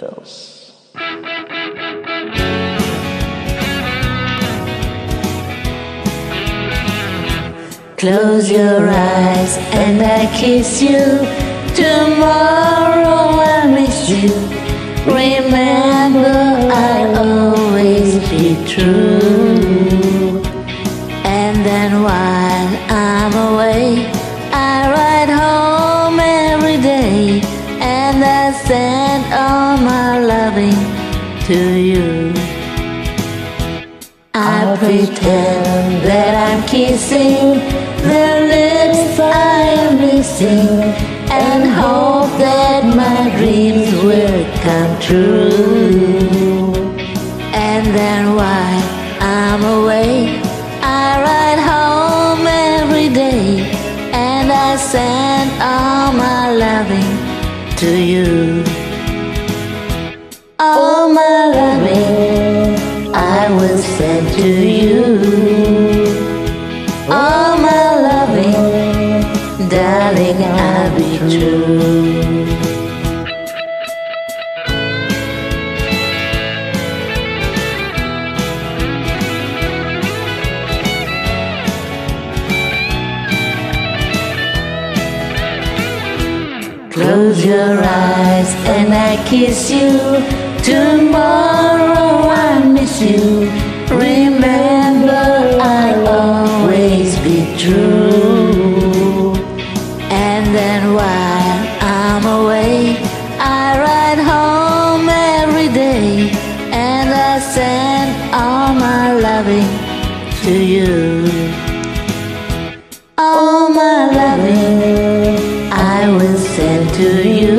Beatles. Close your eyes and I kiss you. Tomorrow I miss you. Remember, I'll always be true. And then while I'm away, I ride home every day and I send to you. I pretend that I'm kissing the lips I am missing and hope that my dreams will come true. And then while I'm away, I ride home every day and I send all my loving to you. I will send to you. All my loving, darling, I'll be true. Close your eyes and I kiss you. Tomorrow Then while I'm away, I ride home every day and I send all my loving to you. All my loving I will send to you.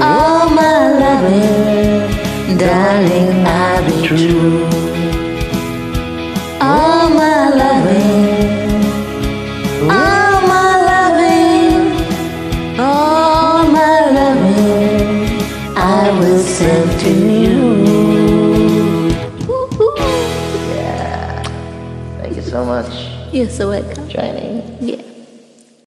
All my loving, darling, I'll be true. Will to you. Yeah. Thank you so much, You're so welcome. Joining. Yeah.